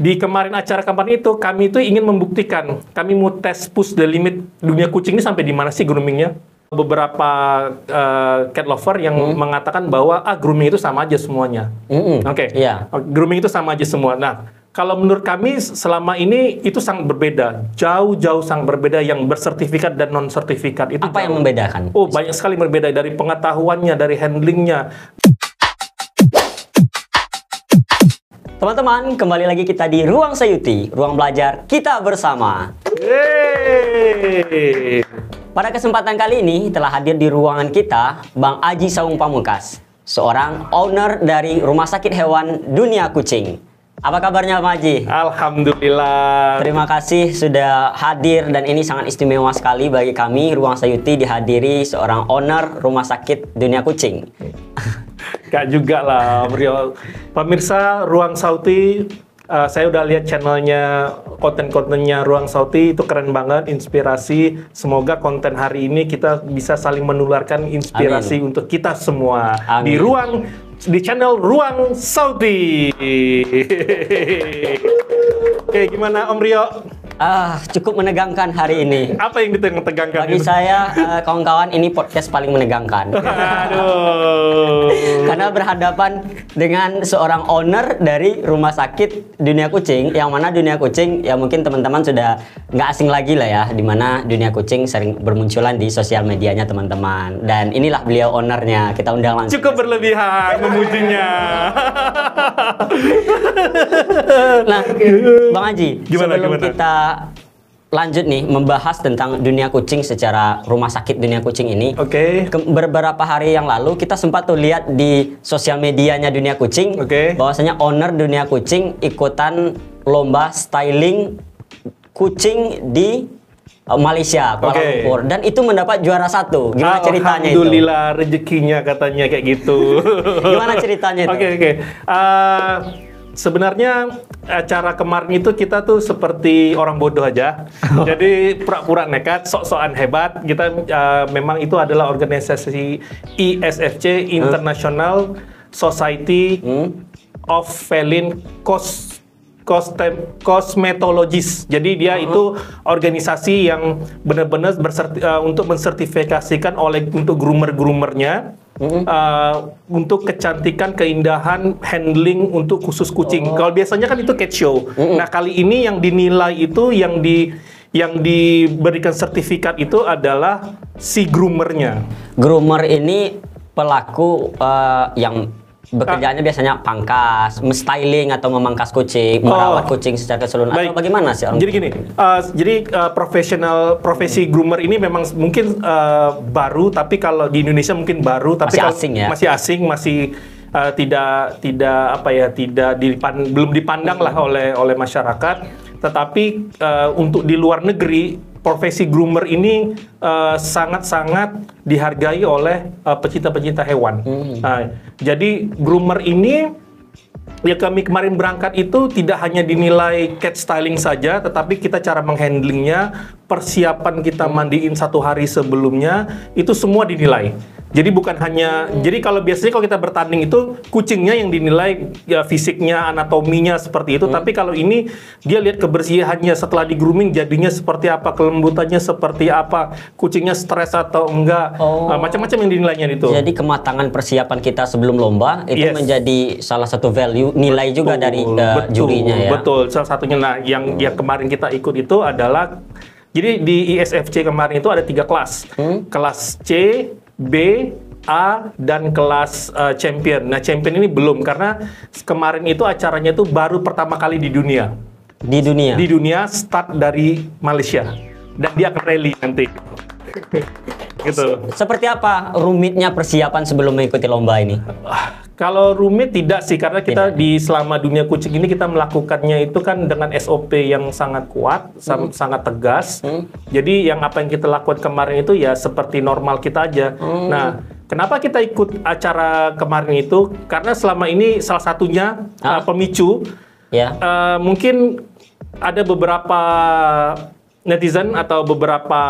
di kemarin acara kemarin itu kami itu ingin membuktikan kami mau tes push the limit dunia kucing ini sampai di mana sih groomingnya beberapa uh, cat lover yang Hmm. mengatakan bahwa ah grooming itu sama aja semuanya Mm-mm. oke Iya. grooming itu sama aja semua nah kalau menurut kami selama ini itu sangat berbeda jauh-jauh sangat berbeda yang bersertifikat dan non sertifikat itu Apa yang jauh. membedakan? Oh banyak sekali berbeda dari pengetahuannya, dari handlingnya. Teman-teman, kembali lagi kita di Ruang Sayuti, ruang belajar kita bersama. Yeay. Pada kesempatan kali ini telah hadir di ruangan kita Bang Aji Saung Pamukas, seorang owner dari Rumah Sakit Hewan Dunia Kucing. Apa kabarnya Bang Aji? Alhamdulillah. Terima kasih sudah hadir dan ini sangat istimewa sekali bagi kami Ruang Sayuti dihadiri seorang owner Rumah Sakit Dunia Kucing. Kak juga lah, Brio. Pemirsa Ruang Sauti, eh, saya udah lihat channelnya, konten-kontennya Ruang Sauti itu keren banget, inspirasi. Semoga konten hari ini kita bisa saling menularkan inspirasi untuk kita semua Amin. di ruang di channel Ruang Sauti. Oke, gimana Om Rio? Ah, cukup menegangkan hari ini. Apa yang ditegangkan Bagi itu? saya, eh, kawan-kawan, ini podcast paling menegangkan. Aduh. Karena berhadapan dengan seorang owner dari rumah sakit dunia kucing, yang mana dunia kucing ya mungkin teman-teman sudah nggak asing lagi lah ya, di mana dunia kucing sering bermunculan di sosial medianya teman-teman. Dan inilah beliau ownernya, kita undang langsung. Cukup berlebihan memujinya. Nah, Bang Haji, Gimana, sebelum gimana? kita lanjut nih membahas tentang dunia kucing secara rumah sakit dunia kucing ini. Oke. Ke- beberapa hari yang lalu kita sempat tuh lihat di sosial medianya dunia kucing Oke. bahwasanya owner dunia kucing ikutan lomba styling kucing di uh, Malaysia Kuala Oke. Lumpur dan itu mendapat juara satu. Gimana ceritanya itu? Alhamdulillah rezekinya katanya kayak gitu. Gimana ceritanya itu? Oke oke. Eh, sebenarnya acara kemarin itu kita tuh seperti orang bodoh aja. Jadi pura-pura nekat, sok-sokan hebat. Kita eh, memang itu adalah organisasi ISFC International Society Hmm? of Feline Cos Costem, Cosmetologist. Jadi dia itu organisasi yang benar-benar berserti- eh, untuk mensertifikasikan oleh untuk groomer-groomernya eh, untuk kecantikan, keindahan, handling untuk khusus kucing. Kalau biasanya kan itu cat show. Nah kali ini yang dinilai itu yang di yang diberikan sertifikat itu adalah si groomernya. Groomer ini pelaku eh, yang bekerjaannya biasanya pangkas, styling atau memangkas kucing, merawat kucing secara keseluruhan atau bagaimana sih? orang- Jadi gini, uh, jadi uh, profesional profesi groomer ini memang mungkin uh, baru, tapi kalau di Indonesia mungkin baru, tapi Masih kalau- asing ya? Masih asing, masih uh, tidak tidak apa ya, tidak dipan- belum dipandang lah oleh oleh masyarakat. Tetapi uh, untuk di luar negeri profesi groomer ini uh, sangat-sangat dihargai oleh uh, pecinta-pecinta hewan. Nah, jadi groomer ini Ya kami kemarin berangkat itu tidak hanya dinilai cat styling saja, tetapi kita cara menghandlingnya, persiapan kita mandiin satu hari sebelumnya, itu semua dinilai. Jadi bukan hanya, jadi kalau biasanya kalau kita bertanding itu kucingnya yang dinilai ya fisiknya, anatominya seperti itu, tapi kalau ini dia lihat kebersihannya setelah di grooming jadinya seperti apa, kelembutannya seperti apa, kucingnya stres atau enggak, Oh. Nah, macam-macam yang dinilainya itu. Jadi kematangan persiapan kita sebelum lomba itu Yes. menjadi salah satu value nilai juga Betul, dari eh, betul, jurinya ya. Betul, salah satunya. Nah, yang yang kemarin kita ikut itu adalah jadi di ISFC kemarin itu ada tiga kelas, Hmm? kelas C, B, A dan kelas uh, champion. Nah, champion ini belum karena kemarin itu acaranya itu baru pertama kali di dunia. Di dunia. Di dunia start dari Malaysia dan dia akan rally nanti. Gitu. Seperti apa rumitnya persiapan sebelum mengikuti lomba ini? Ah, Kalau rumit tidak sih karena kita di selama dunia kucing ini kita melakukannya itu kan dengan SOP yang sangat kuat, sam- sangat tegas. Jadi yang apa yang kita lakukan kemarin itu ya seperti normal kita aja. Nah, kenapa kita ikut acara kemarin itu? Karena selama ini salah satunya uh, pemicu Ya. uh, mungkin ada beberapa netizen atau beberapa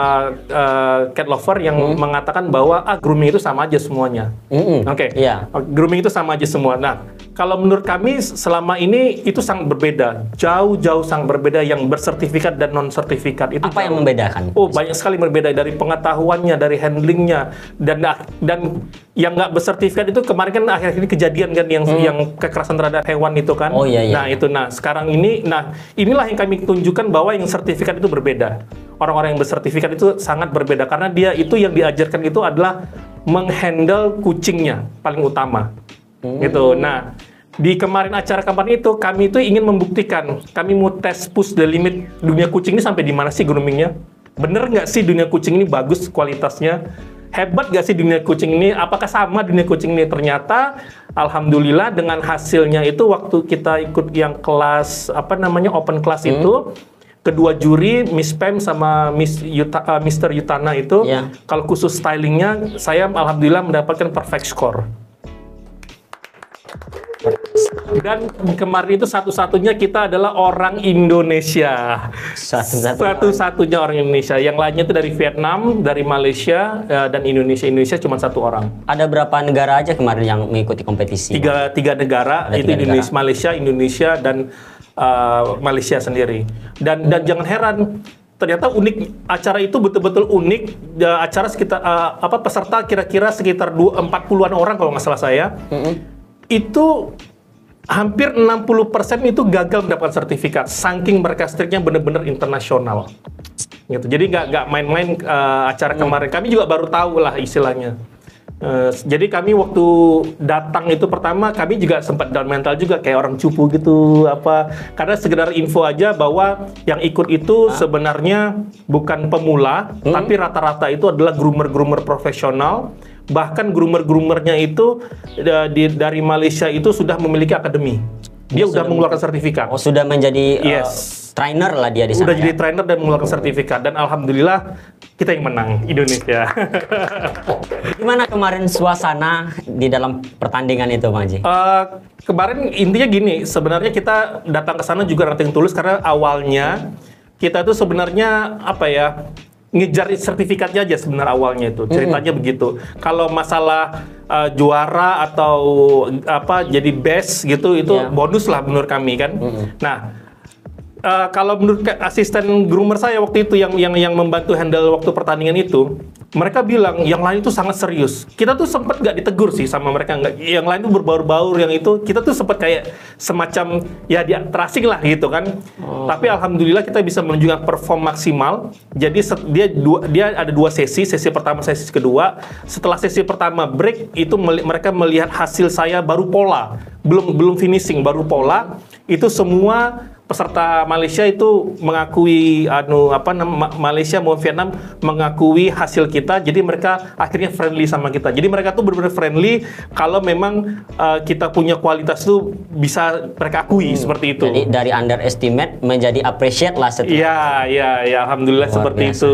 uh, cat lover yang Hmm. mengatakan bahwa ah grooming itu sama aja semuanya. Mm-mm. Oke. Iya. Oh, Grooming itu sama aja semua. Nah, kalau menurut kami selama ini itu sangat berbeda, jauh-jauh sangat berbeda yang bersertifikat dan non sertifikat itu. Apa yang jauh. membedakan? Oh banyak sekali berbeda dari pengetahuannya, dari handlingnya dan dan yang nggak bersertifikat itu kemarin kan akhir ini kejadian kan yang yang kekerasan terhadap hewan itu kan. Hmm. Oh, iya, iya. Nah itu nah sekarang ini nah inilah yang kami tunjukkan bahwa yang sertifikat itu berbeda. Orang-orang yang bersertifikat itu sangat berbeda karena dia itu yang diajarkan itu adalah menghandle kucingnya paling utama. Hmm. Gitu. Nah di kemarin acara kapan itu kami itu ingin membuktikan kami mau tes push the limit dunia kucing ini sampai di mana sih groomingnya bener nggak sih dunia kucing ini bagus kualitasnya hebat nggak sih dunia kucing ini apakah sama dunia kucing ini ternyata alhamdulillah dengan hasilnya itu waktu kita ikut yang kelas apa namanya open class itu kedua juri Miss Pam sama Miss Yuta, eh, Mr. Yutana itu Iya. kalau khusus stylingnya saya alhamdulillah mendapatkan perfect score dan kemarin itu satu-satunya kita adalah orang Indonesia. Satu-satu. Satu-satunya orang Indonesia. Yang lainnya itu dari Vietnam, dari Malaysia, eh, dan Indonesia. Indonesia cuma satu orang. Ada berapa negara aja kemarin yang mengikuti kompetisi? Tiga, tiga negara, Ada itu tiga Indonesia, Malaysia, Indonesia, dan eh, Malaysia sendiri. Dan dan jangan heran, ternyata unik acara itu betul-betul unik. Ya, acara sekitar eh, apa peserta kira-kira sekitar dua- 40-an orang kalau nggak salah saya. Itu hampir 60% itu gagal mendapatkan sertifikat saking mereka striknya benar-benar internasional gitu jadi nggak nggak main-main eh, acara kemarin kami juga baru tahu lah istilahnya Eh, jadi kami waktu datang itu pertama kami juga sempat down mental juga kayak orang cupu gitu apa. Karena sekedar info aja bahwa yang ikut itu sebenarnya bukan pemula tapi rata-rata itu adalah groomer-groomer profesional. Bahkan groomer-groomernya itu eh, di- dari Malaysia itu sudah memiliki akademi. Dia udah mengeluarkan sertifikat. Oh sudah menjadi uh, Yes. trainer lah dia di sana. udah ya? jadi trainer dan mengeluarkan sertifikat. Dan alhamdulillah kita yang menang Indonesia. Gimana kemarin suasana di dalam pertandingan itu, Bang Ji? Eh, kemarin intinya gini, sebenarnya kita datang ke sana juga nothing tulus karena awalnya kita tuh sebenarnya apa ya ngejar sertifikatnya aja sebenarnya awalnya itu ceritanya begitu. Kalau masalah eh, juara atau apa jadi best gitu itu Iya. bonus lah menurut kami kan. Nah Eh, kalau menurut asisten groomer saya waktu itu yang yang yang membantu handle waktu pertandingan itu, mereka bilang yang lain itu sangat serius. Kita tuh sempat nggak ditegur sih sama mereka nggak. Yang lain tuh berbaur-baur yang itu kita tuh sempat kayak semacam ya dia terasing lah gitu kan. Tapi alhamdulillah kita bisa menunjukkan perform maksimal. Jadi dia dua, dia ada dua sesi, sesi pertama, sesi kedua. Setelah sesi pertama break itu meli- mereka melihat hasil saya baru pola, belum belum finishing, baru pola. Itu semua peserta Malaysia itu mengakui anu apa nama Malaysia mau Vietnam mengakui hasil kita. Jadi mereka akhirnya friendly sama kita. Jadi mereka tuh benar-benar friendly. Kalau memang uh, kita punya kualitas tuh bisa mereka akui seperti itu. Jadi dari underestimate menjadi appreciate lah setelah. iya iya ya alhamdulillah Luar seperti biasa. itu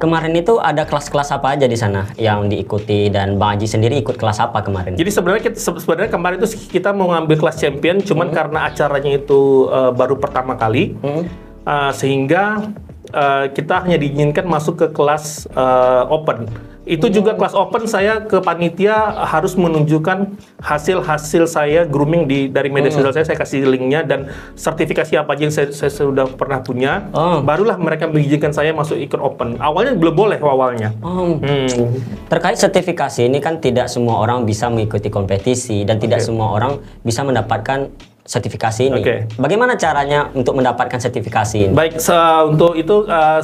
Kemarin itu ada kelas-kelas apa aja di sana yang diikuti dan Bang Haji sendiri ikut kelas apa kemarin? Jadi sebenarnya kita se- sebenarnya kemarin itu kita mau ngambil kelas champion, cuman karena acaranya itu uh, baru pertama kali, uh, sehingga uh, kita hanya diizinkan masuk ke kelas uh, open. Itu juga kelas open saya ke panitia harus menunjukkan hasil-hasil saya grooming di dari media sosial saya, saya kasih linknya dan sertifikasi apa aja yang saya, saya sudah pernah punya. Oh. Barulah mereka mengizinkan saya masuk ikut open. Awalnya belum boleh awalnya. Oh, Hmm. Terkait sertifikasi ini kan tidak semua orang bisa mengikuti kompetisi dan tidak semua orang bisa mendapatkan sertifikasi ini. Oke. Bagaimana caranya untuk mendapatkan sertifikasi ini? Baik, se- untuk itu uh,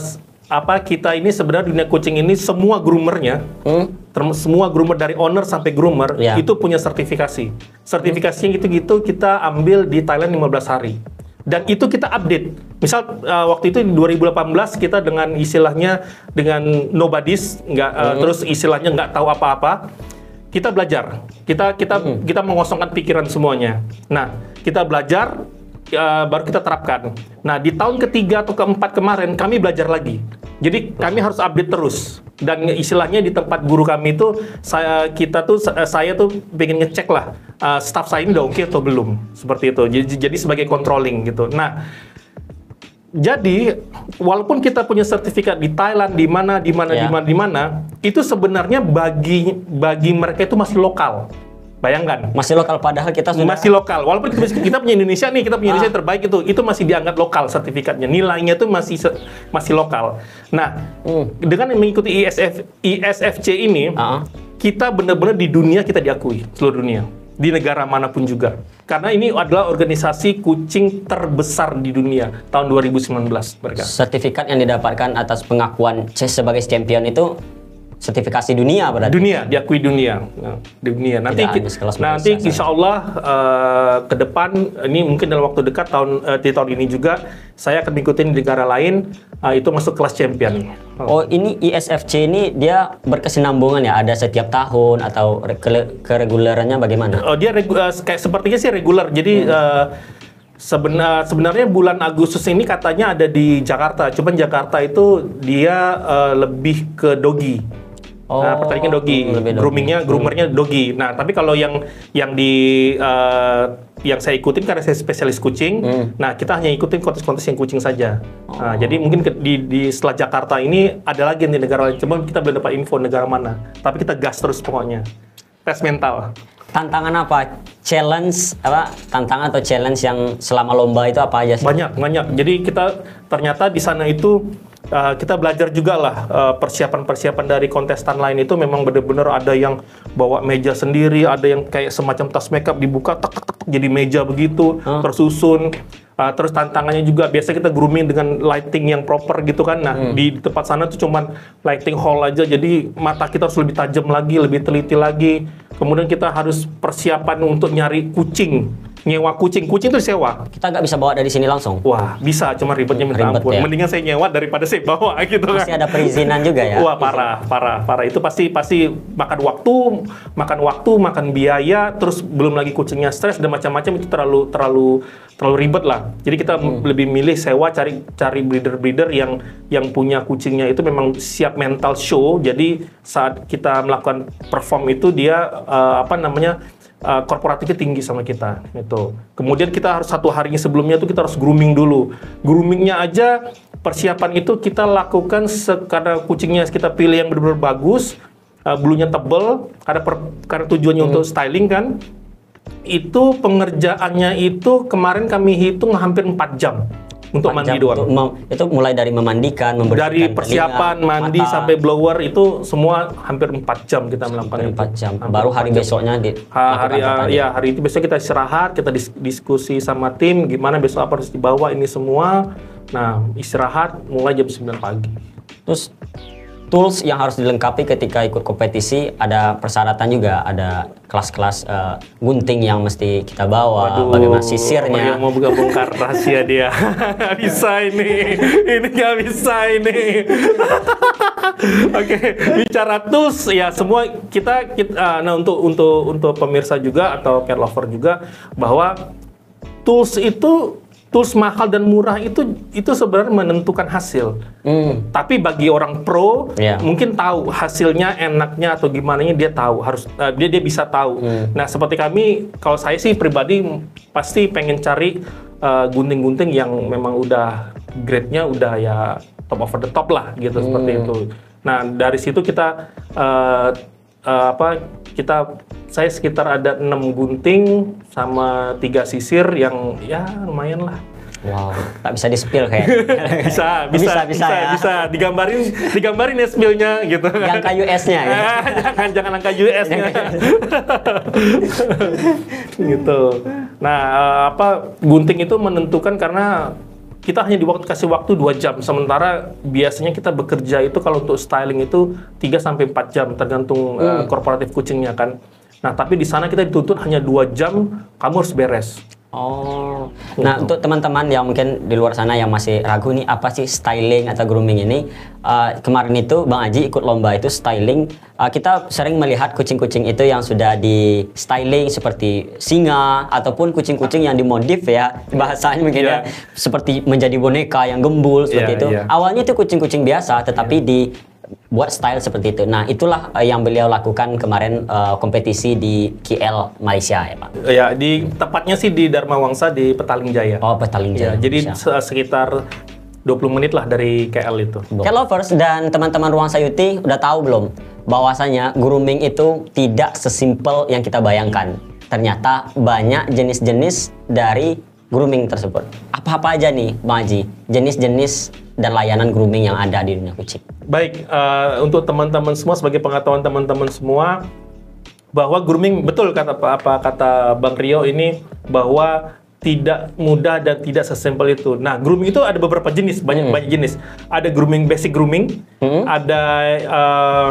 apa kita ini sebenarnya dunia kucing ini semua groomernya, term- semua groomer dari owner sampai groomer Ya. itu punya sertifikasi. Sertifikasinya gitu-gitu kita ambil di Thailand 15 hari. Dan itu kita update. Misal uh, waktu itu di 2018 kita dengan istilahnya dengan nobodies, nggak uh, terus istilahnya nggak tahu apa-apa kita belajar kita kita kita mengosongkan pikiran semuanya nah kita belajar ya, baru kita terapkan. Nah di tahun ketiga atau keempat kemarin kami belajar lagi. Jadi kami harus update terus. Dan istilahnya di tempat guru kami itu saya kita tuh saya tuh pengen ngecek lah eh, staff saya ini udah oke atau belum. Seperti itu. Jadi, jadi sebagai controlling gitu. Nah Jadi walaupun kita punya sertifikat di Thailand, di mana, di mana, di Ya. mana, di mana, itu sebenarnya bagi bagi mereka itu masih lokal. Bayangkan. Masih lokal padahal kita sudah Masih lokal. Walaupun kita, kita punya Indonesia nih, kita punya Indonesia Ah. yang terbaik itu, itu masih dianggap lokal sertifikatnya. Nilainya itu masih masih lokal. Nah, Hmm. dengan mengikuti ISF ISFC ini, Ah. kita benar-benar di dunia kita diakui seluruh dunia di negara mana pun juga karena ini adalah organisasi kucing terbesar di dunia tahun 2019 mereka sertifikat yang didapatkan atas pengakuan C sebagai champion itu sertifikasi dunia berarti. dunia diakui dunia Nah, di dunia nanti kita, nanti Malaysia insya Allah eh, ke depan ini mungkin dalam waktu dekat tahun eh, di tahun ini juga saya akan ikutin di negara lain eh, itu masuk kelas champion Oh ini ISFC ini dia berkesinambungan ya ada setiap tahun atau keregulerannya bagaimana? Oh dia regu- eh, kayak sepertinya sih reguler. Jadi eh, sebenar- sebenarnya bulan Agustus ini katanya ada di Jakarta. Cuman Jakarta itu dia eh, lebih ke dogi. Oh, nah, pertandingan dogi, lebih dogi. groomingnya, groomernya dogi. Nah, tapi kalau yang yang di eh, yang saya ikutin karena saya spesialis kucing, nah kita hanya ikutin kontes-kontes yang kucing saja. Nah, jadi mungkin ke- di, di setelah Jakarta ini ada lagi di negara lain, cuma kita belum dapat info negara mana. Tapi kita gas terus pokoknya. Tes mental. Tantangan apa? Challenge apa? Tantangan atau challenge yang selama lomba itu apa aja sih? Banyak, banyak. Jadi kita ternyata di sana itu uh, kita belajar juga lah uh, persiapan-persiapan dari kontestan lain itu memang benar-benar ada yang bawa meja sendiri, ada yang kayak semacam tas makeup dibuka tak tak, tak, jadi meja begitu tersusun. Uh, terus tantangannya juga biasa kita grooming dengan lighting yang proper gitu kan. Nah, di tempat sana tuh cuman lighting hall aja jadi mata kita harus lebih tajam lagi, lebih teliti lagi. Kemudian kita harus persiapan untuk nyari kucing, nyewa kucing. Kucing itu disewa. Kita nggak bisa bawa dari sini langsung. Wah, bisa, cuma ribetnya minta Ribet ampun. ya. Mendingan saya nyewa daripada saya bawa gitu kan. Pasti ada perizinan juga ya. Wah, parah, parah, parah. Itu pasti pasti makan waktu, makan waktu, makan biaya, terus belum lagi kucingnya stres dan macam-macam itu terlalu terlalu terlalu ribet lah. Jadi kita Hmm. lebih milih sewa cari cari breeder-breeder yang yang punya kucingnya itu memang siap mental show. Jadi saat kita melakukan perform itu dia eh, apa namanya uh, korporatifnya tinggi sama kita itu. Kemudian kita harus satu harinya sebelumnya tuh kita harus grooming dulu. Groomingnya aja persiapan itu kita lakukan karena kucingnya kita pilih yang benar-benar bagus, uh, bulunya tebel, karena per- karena tujuannya untuk styling kan. Itu pengerjaannya itu kemarin kami hitung hampir 4 jam untuk mandi doang. untuk mem- itu mulai dari memandikan, membersihkan Dari persiapan telinga, mandi mata, sampai blower itu semua hampir 4 jam kita melakukan itu. empat jam. Hampir Baru hari jam. besoknya di Ha- hari uh, pertandingan. ya hari itu besok kita istirahat kita dis- diskusi sama tim gimana besok apa harus dibawa ini semua nah istirahat mulai jam 9 pagi Terus tools yang harus dilengkapi ketika ikut kompetisi ada persyaratan juga, ada kelas-kelas eh, gunting yang mesti kita bawa, bagaimana yang sisirnya. mau buka bongkar rahasia dia? Bisa ini. Ini nggak bisa ini. Oke bicara tools ya semua kita, kita uh, nah untuk untuk untuk pemirsa juga atau cat lover juga bahwa tools itu tools mahal dan murah itu itu sebenarnya menentukan hasil Hmm. Tapi bagi orang pro Iya. mungkin tahu hasilnya enaknya atau gimana dia tahu harus eh, dia dia bisa tahu. Hmm. Nah seperti kami kalau saya sih pribadi pasti pengen cari eh, gunting-gunting yang memang udah grade-nya udah ya top over the top lah gitu seperti Hmm. itu. Nah dari situ kita eh, eh, apa kita saya sekitar ada enam gunting sama tiga sisir yang ya lumayan lah. Wow, tak bisa di-spill kayak. bisa, bisa, Bisa, bisa, bisa ya. bisa. Digambarin, digambarin ya spillnya gitu. Yang kayu S-nya ya. jangan, jangan angka US-nya. gitu. Nah, eh, apa gunting itu menentukan karena kita hanya di waktu kasih waktu dua jam sementara biasanya kita bekerja itu kalau untuk styling itu 3 sampai 4 jam tergantung eh, Hmm. korporatif kucingnya kan. Nah, tapi di sana kita dituntut hanya dua jam kamu harus beres. Oh, nah untuk teman-teman yang mungkin di luar sana yang masih ragu nih apa sih styling atau grooming ini? Uh, kemarin itu Bang Aji ikut lomba itu styling. Uh, kita sering melihat kucing-kucing itu yang sudah di styling seperti singa ataupun kucing-kucing yang dimodif ya bahasanya mungkin Iya. ya seperti menjadi boneka yang gembul seperti Iya, itu. iya. Awalnya itu kucing-kucing biasa tetapi di buat style seperti itu. Nah itulah uh, yang beliau lakukan kemarin uh, kompetisi di KL Malaysia ya Pak. Ya, di tepatnya sih di Dharma Wangsa di Petaling Jaya. Oh Petaling Ya, Jaya. jadi Malaysia. se- sekitar 20 menit lah dari KL itu. Cat lovers dan teman-teman ruang sayuti udah tahu belum bahwasanya grooming itu tidak sesimpel yang kita bayangkan. Ternyata banyak jenis-jenis dari grooming tersebut. Apa-apa aja nih, Bang Haji, jenis-jenis dan layanan grooming yang ada di dunia kucing. Baik, uh, untuk teman-teman semua sebagai pengetahuan teman-teman semua bahwa grooming betul kata apa, apa kata Bang Rio ini bahwa tidak mudah dan tidak sesimpel itu. Nah, grooming itu ada beberapa jenis, banyak banyak jenis. Ada grooming basic grooming, ada uh,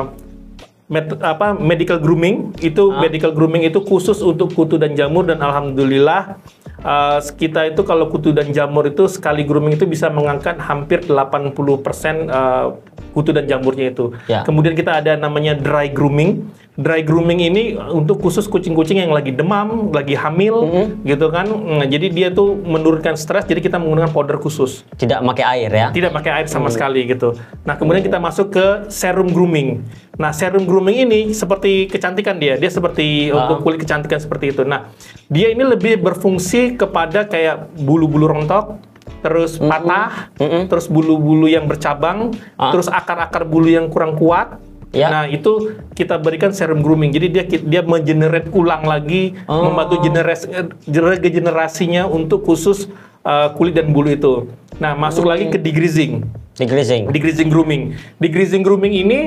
met- apa medical grooming itu medical grooming itu khusus untuk kutu dan jamur dan alhamdulillah uh, kita itu kalau kutu dan jamur itu sekali grooming itu bisa mengangkat hampir 80% uh, kutu dan jamurnya itu. Ya. Kemudian kita ada namanya dry grooming. Dry grooming ini untuk khusus kucing-kucing yang lagi demam, lagi hamil gitu kan. Nah, jadi dia tuh menurunkan stres jadi kita menggunakan powder khusus Tidak pakai air ya. tidak pakai air sama sekali gitu. Nah, kemudian kita masuk ke serum grooming. Nah, serum grooming ini seperti kecantikan dia. Dia seperti untuk kulit kecantikan seperti itu. Nah, dia ini lebih berfungsi kepada kayak bulu-bulu rontok, terus patah, terus bulu-bulu yang bercabang, terus akar-akar bulu yang kurang kuat. Ya. Nah, itu kita berikan serum grooming. Jadi dia dia mengenerate ulang lagi, membantu generasi regenerasinya untuk khusus uh, kulit dan bulu itu. Nah, masuk lagi ke degreasing. Degreasing. Degreasing grooming. Degreasing grooming ini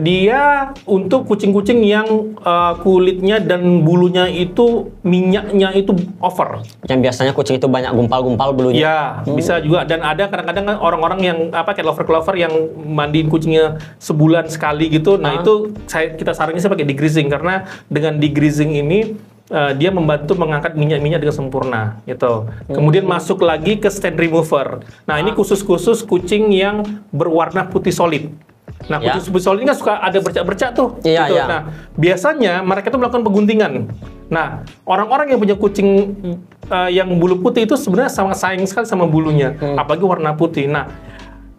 dia untuk kucing-kucing yang uh, kulitnya dan bulunya itu minyaknya itu over. Yang biasanya kucing itu banyak gumpal-gumpal bulunya. Ya, bisa juga dan ada kadang-kadang kan orang-orang yang apa cat lover lover yang mandiin kucingnya sebulan sekali gitu. Nah, itu saya kita sarannya sih pakai degreasing karena dengan degreasing ini uh, dia membantu mengangkat minyak-minyak dengan sempurna gitu. Kemudian masuk lagi ke stain remover. Nah, ini khusus-khusus kucing yang berwarna putih solid. Nah, Ya. solid ini kan suka ada bercak-bercak tuh. Iya, gitu. iya. Nah, biasanya mereka tuh melakukan peguntingan. Nah, orang-orang yang punya kucing uh, yang bulu putih itu sebenarnya sama sayang sekali sama bulunya, Hmm. apalagi warna putih. Nah,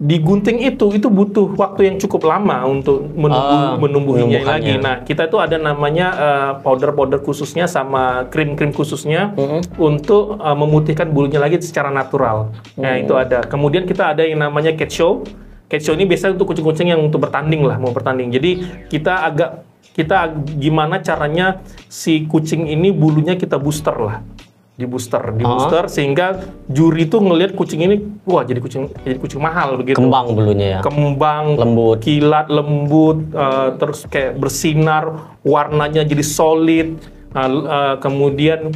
digunting itu itu butuh waktu yang cukup lama untuk menumbuh, Ah, menumbuhinya lagi. Nah, kita itu ada namanya uh, powder-powder khususnya sama krim-krim khususnya Hmm. untuk uh, memutihkan bulunya lagi secara natural. Nah, Hmm. itu ada. Kemudian kita ada yang namanya cat show. Cat show ini biasanya untuk kucing-kucing yang untuk bertanding lah, mau bertanding. Jadi kita agak kita gimana caranya si kucing ini bulunya kita booster lah. Di booster, di Ah. booster sehingga juri tuh ngelihat kucing ini wah jadi kucing jadi kucing mahal begitu. Kembang bulunya ya. Kembang, Lembut. kilat, lembut, eh, terus kayak bersinar, warnanya jadi solid. L- eh, kemudian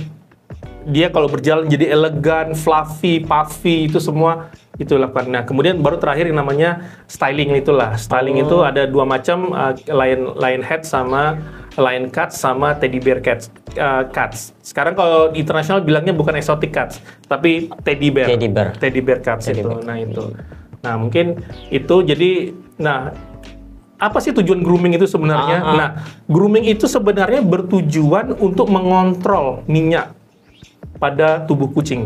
dia kalau berjalan jadi elegan, fluffy, puffy itu semua itu lakukan. Nah, kemudian baru terakhir yang namanya styling itulah. Styling itu ada dua macam, uh, lion lion head sama lion cats sama teddy bear cats. uh, cats. Sekarang kalau di internasional bilangnya bukan exotic cats, tapi teddy bear. Teddy bear. Teddy bear cats Teddy itu. bear. Nah, itu. Nah, mungkin itu jadi nah apa sih tujuan grooming itu sebenarnya? Ah, ah. Nah, grooming itu sebenarnya bertujuan untuk mengontrol minyak pada tubuh kucing.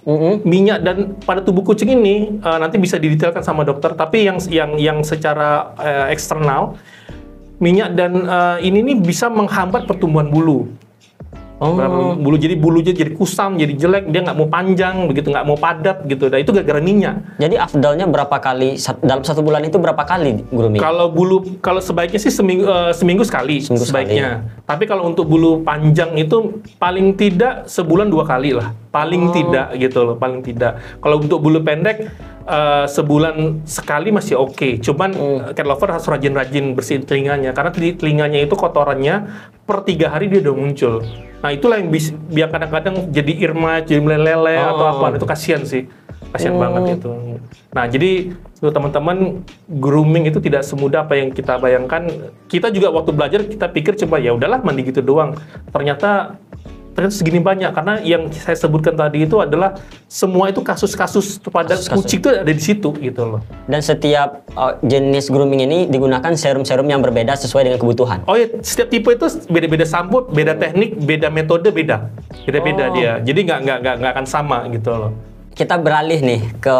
Mm-mm. Minyak dan pada tubuh kucing ini eh, nanti bisa didetailkan sama dokter, tapi yang yang yang secara eh, eksternal minyak dan eh, ini nih bisa menghambat pertumbuhan bulu. Oh. Bulu jadi bulunya jadi kusam, jadi jelek, dia nggak mau panjang, begitu nggak mau padat gitu. Nah itu gara-gara minyak. Jadi afdalnya berapa kali dalam satu bulan itu berapa kali grooming? Kalau bulu, kalau sebaiknya sih seminggu, eh, seminggu sekali Seminggu sebaiknya. Tapi kalau untuk bulu panjang itu paling tidak sebulan dua kali lah, paling Oh. tidak gitu loh, paling tidak. Kalau untuk bulu pendek eh, sebulan sekali masih oke. Cuman Hmm. eh, cat lover harus rajin-rajin bersihin telinganya karena teli- telinganya itu kotorannya per tiga hari dia udah muncul. Nah itulah yang bisa, biar kadang-kadang jadi irma, jadi meleleh atau Oh. apa itu kasihan sih. Kasihan banget itu. Nah, jadi untuk teman-teman grooming itu tidak semudah apa yang kita bayangkan. Kita juga waktu belajar kita pikir coba ya udahlah mandi gitu doang. Ternyata ternyata segini banyak karena yang saya sebutkan tadi itu adalah semua itu kasus-kasus pada Kasus-kasus. kucing itu ada di situ gitu loh. Dan setiap uh, jenis grooming ini digunakan serum-serum yang berbeda sesuai dengan kebutuhan. Oh ya, setiap tipe itu beda-beda sampo, beda teknik, beda metode, beda. Beda-beda Oh. dia. Jadi nggak nggak nggak nggak akan sama gitu loh. Kita beralih nih ke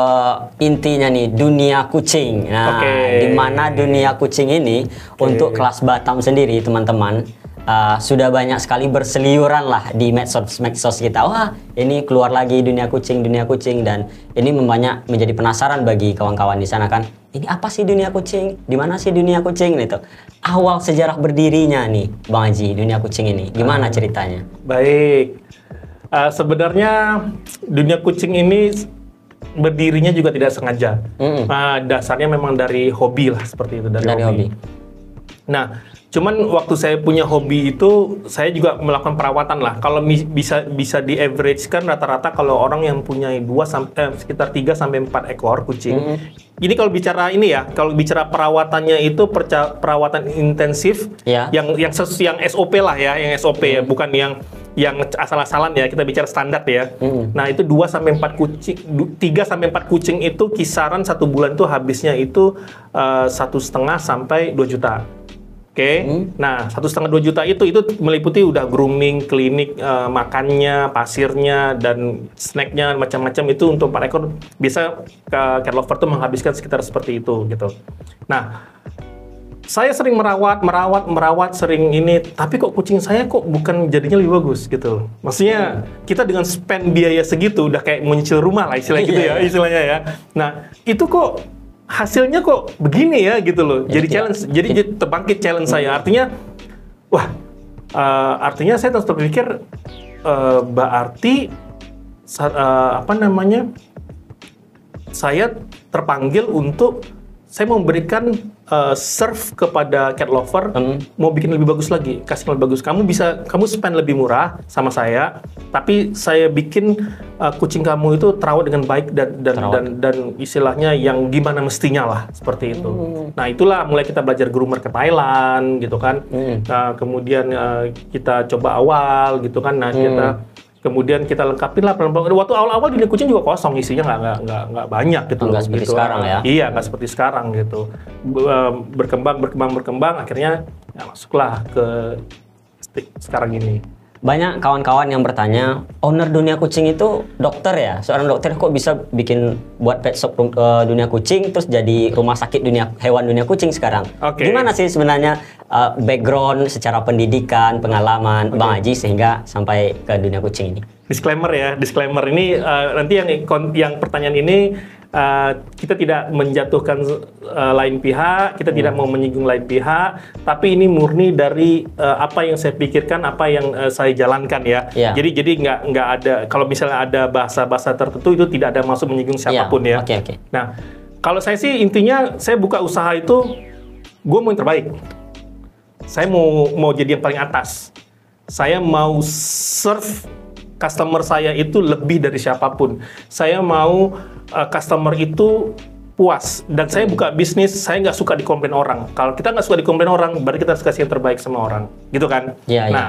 intinya nih dunia kucing. Nah, Oke. di mana dunia kucing ini untuk kelas Batam sendiri teman-teman uh, sudah banyak sekali berseliuran lah di medsos medsos kita. Wah, ini keluar lagi dunia kucing, dunia kucing dan ini membanyak menjadi penasaran bagi kawan-kawan di sana kan. Ini apa sih dunia kucing? Di mana sih dunia kucing itu? Awal sejarah berdirinya nih, Bang Haji, dunia kucing ini. Gimana ceritanya? Baik. Uh, sebenarnya dunia kucing ini berdirinya juga tidak sengaja. Mm-mm. Uh, dasarnya memang dari hobi lah seperti itu dari, Dari hobi. Nah, cuman waktu saya punya hobi itu saya juga melakukan perawatan lah. Kalau bisa bisa di average kan rata-rata kalau orang yang punya 2 sampai sekitar 3 sampai 4 ekor kucing. Ini kalau bicara ini ya, kalau bicara perawatannya itu perca- perawatan intensif Ya. yang yang ses- yang SOP lah ya, yang SOP ya, bukan yang yang asal-asalan ya. Kita bicara standar ya. Mm. Nah, itu 2 sampai 4 kucing, 3 sampai 4 kucing itu kisaran satu bulan tuh habisnya itu eh, satu setengah sampai 2 juta. Oke, nah satu setengah dua juta itu itu meliputi udah grooming, klinik, eh, makannya, pasirnya dan snacknya macam-macam itu untuk empat ekor bisa ke cat lover tuh menghabiskan sekitar seperti itu gitu. Nah, saya sering merawat, merawat, merawat sering ini, tapi kok kucing saya kok bukan jadinya lebih bagus gitu. Maksudnya kita dengan spend biaya segitu udah kayak menyicil rumah lah istilahnya gitu Iya, ya, iya. istilahnya ya. Nah, itu kok hasilnya kok begini ya gitu loh. Jadi Iya, challenge, jadi jadi terbangkit challenge saya. Artinya, wah, eh, artinya saya terus berpikir eh, berarti sa- eh, apa namanya? Saya terpanggil untuk saya mau memberikan eh, serve kepada cat lover Hmm. mau bikin lebih bagus lagi, kasih yang lebih bagus. Kamu bisa, kamu spend lebih murah sama saya, tapi saya bikin uh, kucing kamu itu terawat dengan baik dan dan Terawat. dan, dan istilahnya yang gimana mestinya lah seperti itu. Hmm. Nah itulah mulai kita belajar groomer ke Thailand gitu kan. Hmm. Nah, kemudian uh, kita coba awal gitu kan. Nah kita Hmm. Kemudian kita lengkapin lah pelan-pelan. Waktu awal-awal dunia kucing juga kosong isinya nggak nggak nggak nggak banyak gitu. Nggak loh, seperti gitu. sekarang ya? Iya nggak seperti sekarang gitu. Berkembang berkembang berkembang akhirnya ya masuklah ke sti- sekarang ini. Banyak kawan-kawan yang bertanya, owner dunia kucing itu dokter ya? Seorang dokter kok bisa bikin buat pet shop uh, dunia kucing terus jadi rumah sakit dunia hewan dunia kucing sekarang? Oke. Gimana sih sebenarnya uh, background secara pendidikan, pengalaman Bang Haji sehingga sampai ke dunia kucing ini? Disclaimer ya, disclaimer ini eh, nanti yang yang pertanyaan ini eh, kita tidak menjatuhkan eh, lain pihak, kita tidak mau menyinggung lain pihak, tapi ini murni dari eh, apa yang saya pikirkan, apa yang eh, saya jalankan ya. Iya. Jadi jadi nggak nggak ada kalau misalnya ada bahasa-bahasa tertentu itu tidak ada maksud menyinggung siapa pun Iya, ya. Oke oke. Nah, kalau saya sih intinya saya buka usaha itu gue mau yang terbaik. Saya mau mau jadi yang paling atas. Saya mau serve customer saya itu lebih dari siapa pun. Saya mau uh, customer itu puas dan saya buka bisnis saya nggak suka dikomplain orang kalau kita nggak suka dikomplain orang berarti kita harus kasih yang terbaik sama orang gitu kan iya. nah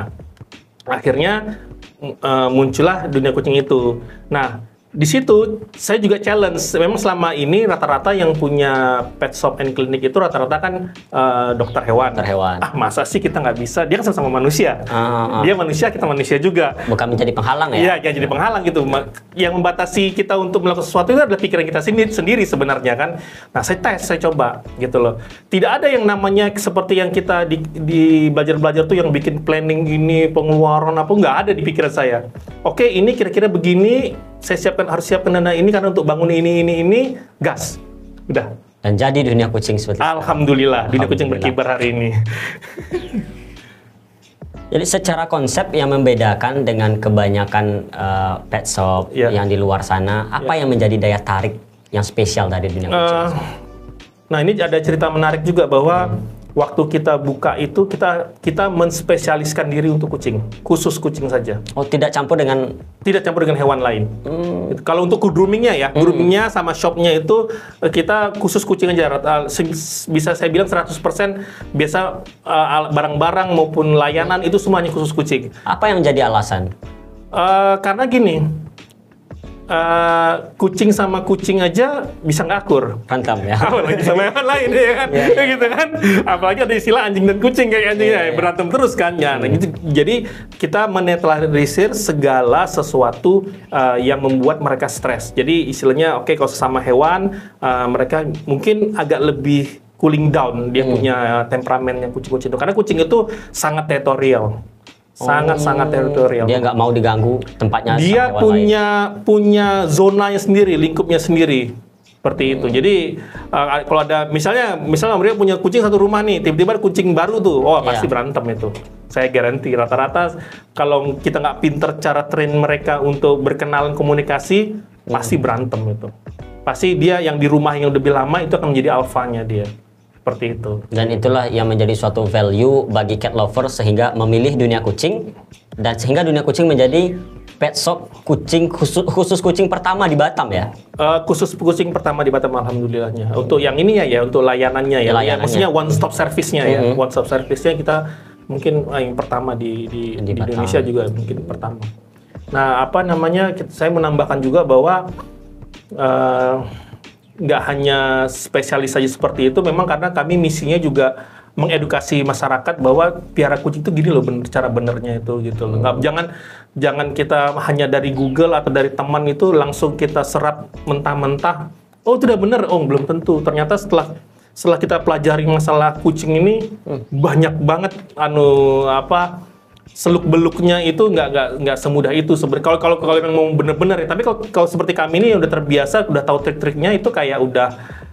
akhirnya uh, muncullah dunia kucing itu. Nah, di situ saya juga challenge. Memang selama ini rata-rata yang punya pet shop and clinic itu rata-rata kan uh, dokter hewan. Dokter hewan. Ah, masa sih kita nggak bisa? Dia kan sama manusia. Ah, ah, ah. Dia manusia, kita manusia juga. Bukan menjadi penghalang ya? Iya, jadi penghalang gitu. Yang membatasi kita untuk melakukan sesuatu itu adalah pikiran kita sendiri, sendiri sebenarnya kan. Nah, saya tes, saya coba gitu loh. Tidak ada yang namanya seperti yang kita di, di belajar-belajar tuh yang bikin planning ini, pengeluaran apa nggak ada di pikiran saya. Oke, ini kira-kira begini, saya siapkan harus siapkan dana ini karena untuk bangun ini ini ini, gas. Udah. Dan jadi dunia kucing seperti itu. Alhamdulillah, dunia kucing Alhamdulillah. berkibar hari ini. Jadi secara konsep yang membedakan dengan kebanyakan uh, pet shop Iya. yang di luar sana, apa yang menjadi daya tarik yang spesial dari dunia kucing? Eh, nah ini ada cerita menarik juga bahwa waktu kita buka itu kita kita menspesialiskan diri untuk kucing, khusus kucing saja. oh, tidak campur dengan Tidak campur dengan hewan lain. Gitu. Kalau untuk groomingnya ya, groomingnya sama shopnya itu eh, kita khusus kucing aja. Se- Bisa saya bilang 100% biasa eh, barang-barang maupun layanan itu semuanya khusus kucing. apa yang menjadi alasan? Eh, karena gini, eh, kucing sama kucing aja bisa nggak akur. Rankam ya. apalagi sama hewan lain ya kan Iya, gitu kan apalagi ada istilah anjing dan kucing kayak anjing Iya, ya, iya. berantem terus kan ya nah, gitu. jadi kita menetralisir segala sesuatu uh, yang membuat mereka stres jadi istilahnya oke kalau sesama hewan uh, mereka mungkin agak lebih cooling down dia Hmm. punya temperamen yang kucing-kucing itu karena kucing itu sangat teritorial sangat sangat teritorial Oh, Dia nggak mau diganggu tempatnya. sama dia hewan lain. punya punya zonanya sendiri, lingkupnya sendiri. Seperti itu. Jadi uh, kalau ada misalnya misalnya mereka punya kucing satu rumah nih, tiba-tiba ada kucing baru tuh, oh pasti Iya. berantem itu. Saya garanti rata-rata kalau kita nggak pinter cara train mereka untuk berkenalan komunikasi, pasti berantem itu. Pasti dia yang di rumah yang lebih lama itu akan menjadi alfanya dia. Seperti itu. Dan itulah yang menjadi suatu value bagi cat lover sehingga memilih dunia kucing dan sehingga dunia kucing menjadi pet shop kucing khusus, khusus kucing pertama di Batam ya. Eh, khusus kucing pertama di Batam alhamdulillahnya. Untuk yang ini ya ya untuk layanannya ya. Ya, Layanannya. maksudnya one stop service-nya ya. Mhm. One stop service-nya kita mungkin eh, yang pertama di di, Di di Batam. Indonesia juga mungkin pertama. Nah, apa namanya? Saya menambahkan juga bahwa eh, nggak hanya spesialis saja seperti itu, memang karena kami misinya juga mengedukasi masyarakat bahwa piara kucing itu gini loh bener, cara benernya itu gitu loh. Nggak- jangan jangan kita hanya dari Google atau dari teman itu langsung kita serap mentah-mentah. Oh, itu udah bener. Oh, belum tentu. Ternyata setelah setelah kita pelajari masalah kucing ini banyak banget anu apa seluk beluknya itu nggak nggak nggak semudah itu sebenarnya kalau kalau kalau yang mau bener-bener ya tapi kalau kalau seperti kami ini udah terbiasa udah tahu trik-triknya itu kayak udah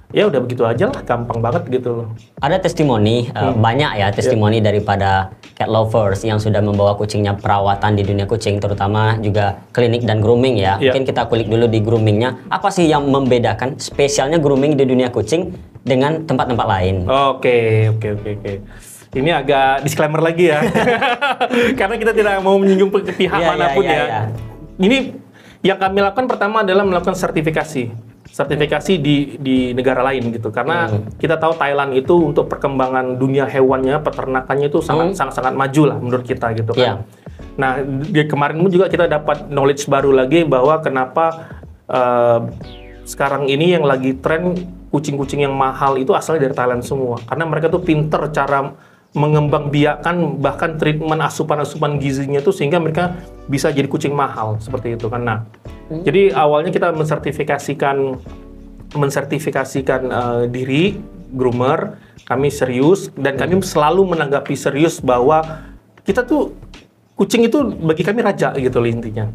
ya udah begitu aja lah gampang banget gitu loh Ada testimoni uh, Hmm. banyak ya testimoni daripada cat lovers yang sudah membawa kucingnya perawatan di dunia kucing terutama juga klinik dan grooming ya. Iya. Mungkin kita kulik dulu di groomingnya. Apa sih yang membedakan spesialnya grooming di dunia kucing dengan tempat-tempat lain? Oke, oke, oke, oke. Ini agak disclaimer lagi ya, karena kita tidak mau menyinggung pihak Iya, iya, mana pun iya, ya. iya. Ini yang kami lakukan pertama adalah melakukan sertifikasi, sertifikasi di di negara lain gitu. Karena Hmm. kita tahu Thailand itu untuk perkembangan dunia hewannya, peternakannya itu sangat sangat sangat maju lah menurut kita gitu Hmm. Kan. Nah, di kemarin pun juga kita dapat knowledge baru lagi bahwa kenapa eh, sekarang ini yang lagi tren kucing-kucing yang mahal itu asalnya dari Thailand semua. Karena mereka tuh pinter cara mengembangbiakan bahkan treatment asupan-asupan gizinya tuh sehingga mereka bisa jadi kucing mahal seperti itu kan. Nah, jadi awalnya kita mensertifikasikan mensertifikasikan eh, diri groomer, kami serius dan kami selalu menanggapi serius bahwa kita tuh kucing itu bagi kami raja gitu loh intinya.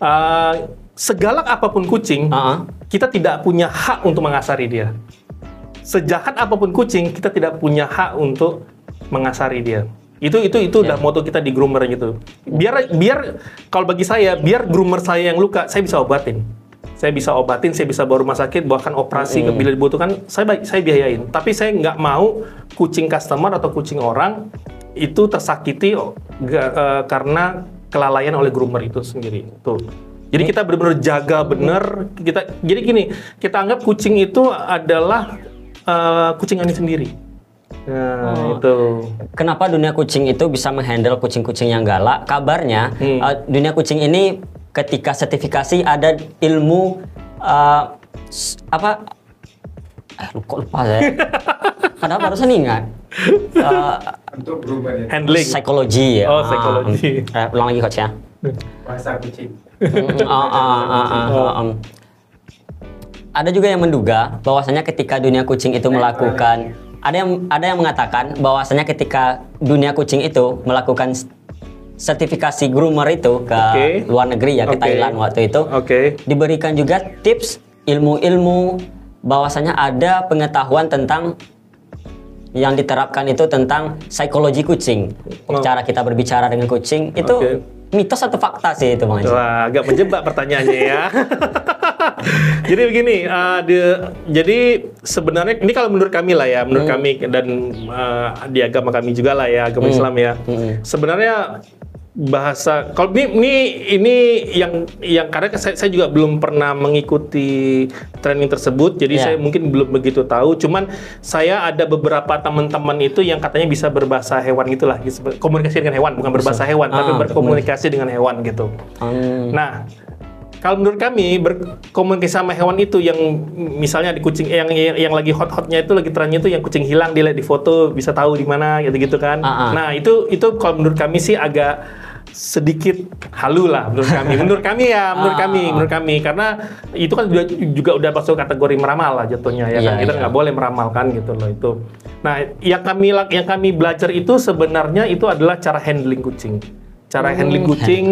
Eh, segalak apa pun kucing, Uh-uh. kita tidak punya hak untuk mengasari dia. Sejahat apa pun kucing, kita tidak punya hak untuk mengasari dia. Itu itu itu udah moto kita di groomer gitu. Biar biar kalau bagi saya, biar groomer saya yang luka, saya bisa obatin. Saya bisa obatin, saya bisa bawa rumah sakit, bahkan operasi bila dibutuhkan, saya baik, saya biayain. Tapi saya nggak mau kucing customer atau kucing orang itu tersakiti eh, karena kelalaian oleh groomer itu sendiri. Tuh. Jadi kita benar-benar jaga bener kita. Jadi gini, kita anggap kucing itu adalah eh, kucing kami sendiri. Nah, itu. Kenapa dunia kucing itu bisa menghandle kucing-kucing yang galak? Kabarnya Hmm. uh, dunia kucing ini ketika sertifikasi ada ilmu uh, apa? Eh, lu- kok lupa saya. Padahal barusan ingat. Uh, untuk berubah ya Handling. psikologi ya. Oh, psikologi. Ah, eh, ulang lagi coach ya. bahasa kucing ah, ah, um. Ada juga yang menduga bahwasanya ketika dunia kucing itu melakukan ada yang ada yang mengatakan bahwasanya ketika dunia kucing itu melakukan sertifikasi groomer itu ke Oke. luar negeri ya ke Oke. Thailand waktu itu Oke. diberikan juga tips ilmu-ilmu bahwasanya ada pengetahuan tentang yang diterapkan itu tentang psikologi kucing Oh. cara kita berbicara dengan kucing itu Oke. Mitos atau fakta sih itu bang Haji? Wah, agak menjebak pertanyaannya ya. jadi begini, uh, di- jadi sebenarnya ini kalau menurut kami lah ya, menurut kami dan uh, di agama kami juga lah ya, agama Islam ya. Sebenarnya bahasa kalau ini ini ini yang yang karena saya, saya juga belum pernah mengikuti training tersebut jadi Ya. saya mungkin belum begitu tahu cuman saya ada beberapa teman-teman itu yang katanya bisa berbahasa hewan gitulah gitu. komunikasi dengan hewan bukan berbahasa hewan tapi Ah, berkomunikasi dengan hewan gitu Hmm. Nah, kalau menurut kami berkomunikasi sama hewan itu yang misalnya di kucing yang yang, yang lagi hot-hotnya itu lagi trennya itu yang kucing hilang dilihat di foto bisa tahu di mana gitu-gitu kan. Ah, ah. Nah, itu itu kalau menurut kami sih agak sedikit halu lah menurut kami. Menurut kami ya, menurut Ah. kami, menurut kami karena itu kan juga, juga udah masuk kategori meramal lah jatuhnya ya kan. Iya, Kita iya. nggak boleh meramalkan gitu loh itu. Nah, yang kami yang kami belajar itu sebenarnya itu adalah cara handling kucing. Cara Hmm. handling kucing,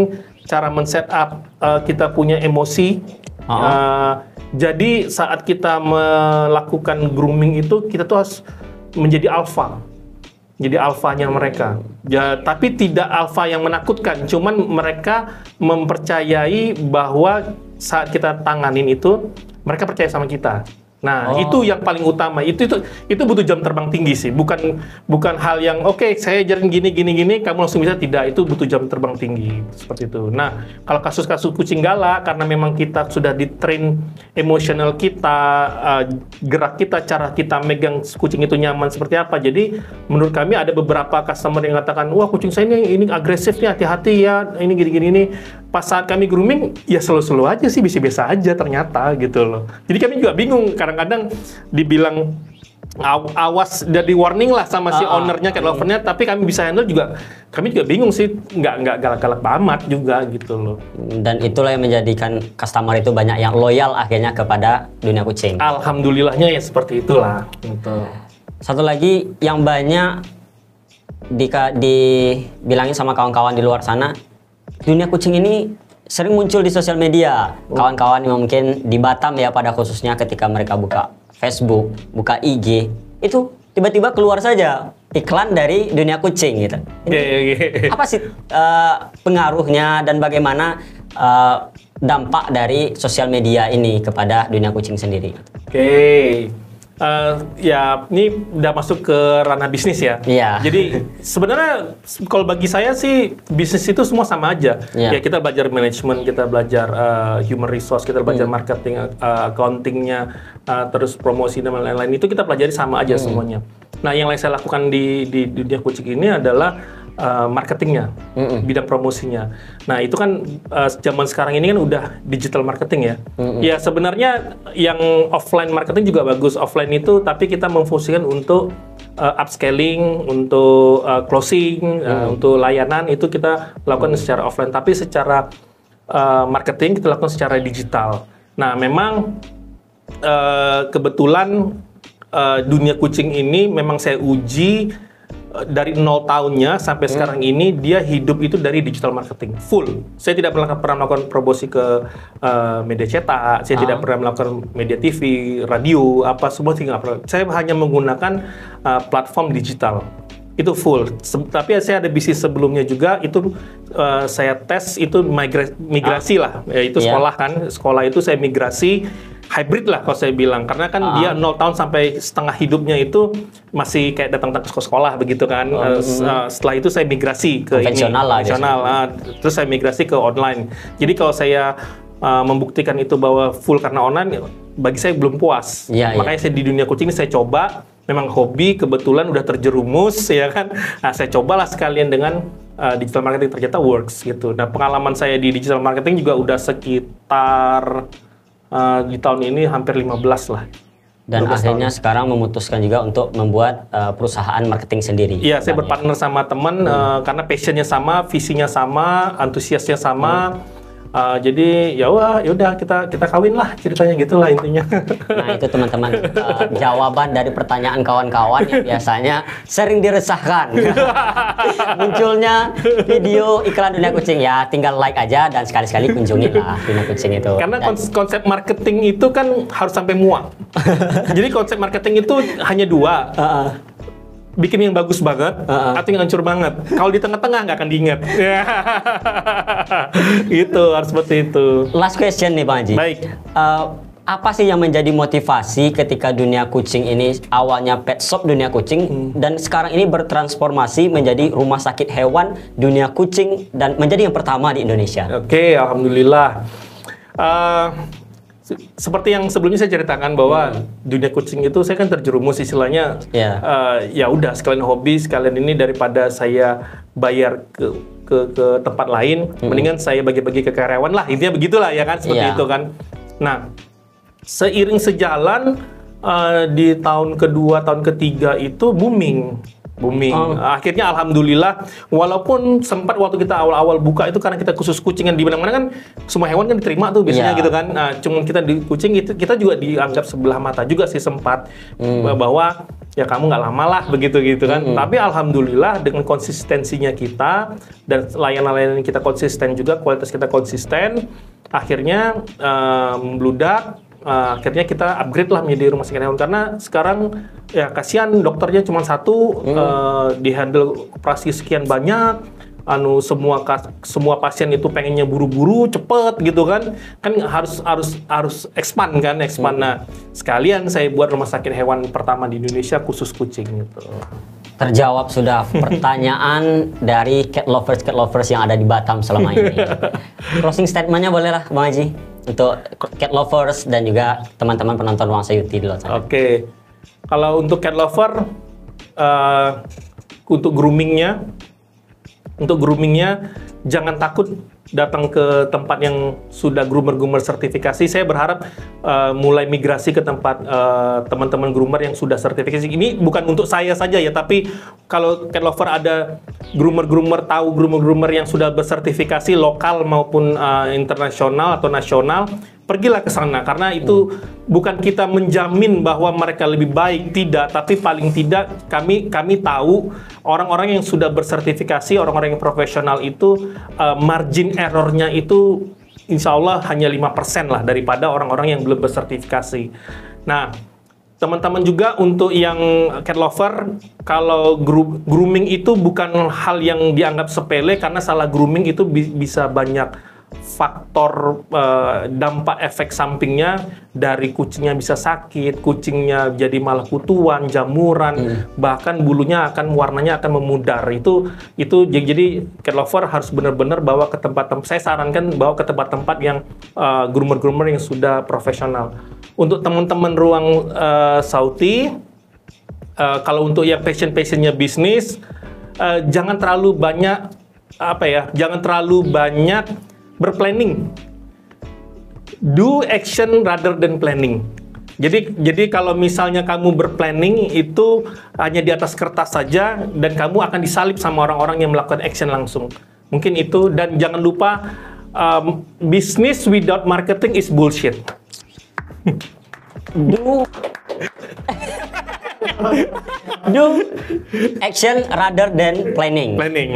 cara men-set up uh, kita punya emosi. Ah. Uh, jadi saat kita melakukan grooming itu kita tuh harus menjadi alpha. Jadi alfanya mereka. Ya, tapi tidak alfa yang menakutkan, cuman mereka mempercayai bahwa saat kita tanganin itu mereka percaya sama kita. Nah, Oh. itu yang paling utama. Itu itu itu butuh jam terbang tinggi sih. Bukan bukan hal yang oke, saya ajarin gini gini gini, kamu langsung bisa tidak. Itu butuh jam terbang tinggi seperti itu. Nah, kalau kasus-kasus kucing galak karena memang kita sudah di train emosional kita, uh, gerak kita, cara kita megang kucing itu nyaman seperti apa. Jadi, menurut kami ada beberapa customer yang katakan, "Wah, kucing saya ini ini agresif nih, hati-hati ya. Ini gini-gini nih." Pas saat kami grooming, ya slow-slow aja sih, biasa-biasa aja ternyata gitu loh. Jadi kami juga bingung kadang-kadang dibilang aw- awas dari warning lah sama si ah. ownernya cat lovernya tapi kami bisa handle juga kami juga bingung sih nggak nggak galak-galak amat juga gitu loh Dan itulah yang menjadikan customer itu banyak yang loyal akhirnya kepada dunia kucing. alhamdulillahnya ya seperti itulah gitu Satu lagi yang banyak di dibilangin sama kawan-kawan di luar sana, dunia kucing ini sering muncul di sosial media. Kawan-kawan yang mungkin di Batam ya pada khususnya ketika mereka buka Facebook, buka IG, itu tiba-tiba keluar saja iklan dari dunia kucing gitu. Oke, oke. Apa sih eh, pengaruhnya dan bagaimana eh, dampak dari sosial media ini kepada dunia kucing sendiri? Oke. Eh, ya, ini udah masuk ke ranah bisnis ya. Iya. Jadi sebenarnya kalau bagi saya sih bisnis itu semua sama aja. Ya Iya. kita belajar manajemen, kita belajar eh, human resource, kita belajar Hmm. marketing, eh, accountingnya, eh, terus promosi dan lain-lain itu kita pelajari sama aja Hmm. semuanya. Nah, yang saya lakukan di di dunia kucing ini adalah eh, marketingnya, Hmm. bidang promosinya. Nah, itu kan eh, zaman sekarang ini kan udah digital marketing ya. Hmm. Ya sebenarnya yang offline marketing juga bagus. Offline itu tapi kita memfungsikan untuk uh, upscaling, untuk uh, closing, uh, untuk layanan itu kita lakukan secara offline. Tapi secara uh, marketing kita lakukan secara digital. Nah, memang uh, kebetulan uh, dunia kucing ini memang saya uji uh, dari nol tahunnya sampai sekarang ini dia hidup itu dari digital marketing full. Saya tidak pernah pernah melakukan promosi ke uh, media cetak, saya tidak pernah melakukan media TV, radio, apa semua sih nggak pernah. Saya hanya menggunakan uh, platform digital itu full. Se- tapi saya ada bisnis sebelumnya juga itu uh, saya tes itu migra- migrasi lah, yaitu Iya. sekolah kan, sekolah itu saya migrasi hybrid lah kalau saya bilang. Karena kan Ah. dia 0 tahun sampai setengah hidupnya itu masih kayak datang-datang ke sekolah begitu kan. S- eh, setelah itu saya migrasi ke ini. Konvensional lah konvensional ah. terus saya migrasi ke online. Jadi kalau saya eh, membuktikan itu bahwa full karena online bagi saya belum puas. Iya. makanya saya di dunia kucing ini saya coba. Memang hobi kebetulan udah terjerumus ya kan? Nah saya cobalah sekalian dengan uh, digital marketing. Ternyata works gitu. Nah pengalaman saya di digital marketing juga udah sekitar uh, di tahun ini hampir 15 lah Dan 12 akhirnya sekarang memutuskan juga untuk membuat eh, perusahaan marketing sendiri. Iya, saya ya. berpartner sama teman eh, karena passionnya sama, visinya sama, antusiasnya sama. Eh, jadi ya wah, yaudah kita kita kawin lah ceritanya gitulah intinya. Nah itu teman-teman eh, jawaban dari pertanyaan kawan-kawan yang biasanya sering diresahkan. Munculnya video iklan dunia kucing ya tinggal like aja dan sekali-sekali kunjungi lah dunia kucing itu. karena Dan- kons- konsep marketing itu kan harus sampai muak. jadi konsep marketing itu hanya dua. Heeh. Bikin yang bagus banget Heeh. atau yang hancur banget. Kalau di tengah-tengah nggak akan diingat. gitu harus seperti itu. Last question nih Bang Haji. Baik. Eh, apa sih yang menjadi motivasi ketika dunia kucing ini awalnya pet shop dunia kucing Hmm. dan sekarang ini bertransformasi menjadi rumah sakit hewan dunia kucing dan menjadi yang pertama di Indonesia? Oke, alhamdulillah. Eh, se- seperti yang sebelumnya saya ceritakan bahwa dunia kucing itu saya kan terjerumus istilahnya. Iya. eh, ya udah sekalian hobi, sekalian ini daripada saya bayar ke ke, ke tempat lain, mendingan saya bagi-bagi ke karyawan lah. Intinya begitulah ya kan seperti Iya. itu kan. Nah, seiring sejalan eh, di tahun kedua, tahun ketiga itu booming. Booming. Oh. Akhirnya alhamdulillah walaupun sempat waktu kita awal-awal buka itu karena kita khusus kucing yang di mana-mana kan semua hewan kan diterima tuh biasanya Iya. gitu kan. Nah, cuman kita di kucing itu kita juga dianggap sebelah mata juga sih sempat Hmm. bahwa ya kamu nggak lama lah begitu gitu kan. Tapi alhamdulillah dengan konsistensinya kita dan layanan-layanan kita konsisten juga kualitas kita konsisten akhirnya eh, membludak Uh, akhirnya kita upgrade lah menjadi rumah sakit hewan. Karena sekarang ya kasihan dokternya cuma satu uh, dihandle operasi sekian banyak anu semua kas- semua pasien itu pengennya buru-buru cepet gitu kan. Kan harus harus harus expand kan expand. Nah sekalian saya buat rumah sakit hewan pertama di Indonesia khusus kucing gitu. Terjawab sudah pertanyaan dari cat lovers cat lovers yang ada di Batam selama ini. Closing statementnya boleh lah Bang Haji untuk cat lovers dan juga teman-teman penonton Ruang Sayuti di luar sana. Oke, kalau untuk cat lover, eh, untuk groomingnya, untuk groomingnya jangan takut datang ke tempat yang sudah groomer-groomer sertifikasi. Saya berharap eh, mulai migrasi ke tempat eh, teman-teman groomer yang sudah sertifikasi. Ini bukan untuk saya saja ya, tapi kalau cat lover ada groomer-groomer tahu groomer-groomer yang sudah bersertifikasi lokal maupun eh, internasional atau nasional, pergilah ke sana karena itu bukan kita menjamin bahwa mereka lebih baik tidak. Tapi paling tidak kami kami tahu orang-orang yang sudah bersertifikasi orang-orang yang profesional itu eh, margin errornya itu insya Allah hanya 5% lah daripada orang-orang yang belum bersertifikasi. Nah teman-teman juga untuk yang cat lover kalau grooming itu bukan hal yang dianggap sepele karena salah grooming itu bi- bisa banyak faktor eh, dampak efek sampingnya dari kucingnya bisa sakit, kucingnya jadi malah kutuan, jamuran, bahkan bulunya akan warnanya akan memudar. Itu itu jadi cat lover harus benar-benar bawa ke tempat-tempat saya sarankan bawa ke tempat-tempat yang eh, groomer-groomer yang sudah profesional. Untuk teman-teman ruang eh, Sauti eh, kalau untuk yang passion-passionnya bisnis eh, jangan terlalu banyak apa ya jangan terlalu banyak berplanning. Do action rather than planning. Jadi jadi kalau misalnya kamu berplanning itu hanya di atas kertas saja dan kamu akan disalip sama orang-orang yang melakukan action langsung. Mungkin itu dan jangan lupa um, business without marketing is bullshit. Do do action rather than planning. Planning.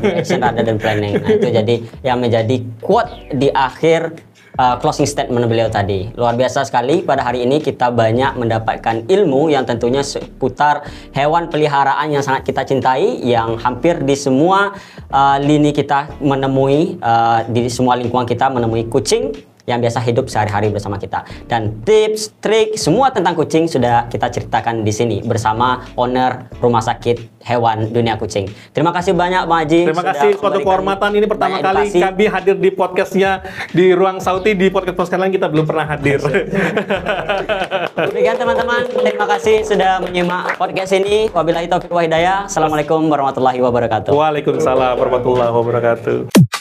Do action rather than planning. Nah, itu jadi yang menjadi quote di akhir uh, closing statement beliau tadi. Luar biasa sekali pada hari ini kita banyak mendapatkan ilmu yang tentunya seputar hewan peliharaan yang sangat kita cintai yang hampir di semua uh, lini kita menemui uh, di semua lingkungan kita menemui kucing yang biasa hidup sehari-hari bersama kita. Dan tips, trik, semua tentang kucing sudah kita ceritakan di sini bersama owner Rumah Sakit Hewan Dunia Kucing. Terima kasih banyak Bang Haji. Terima kasih suatu kehormatan ini pertama kali edukasi. kami hadir di podcastnya di ruang Sauti di podcast podcast lain kita belum pernah hadir. Demikian teman-teman, terima kasih sudah menyimak podcast ini. Wabillahi taufiq wa hidayah. Assalamualaikum warahmatullahi wabarakatuh. Waalaikumsalam warahmatullahi wabarakatuh.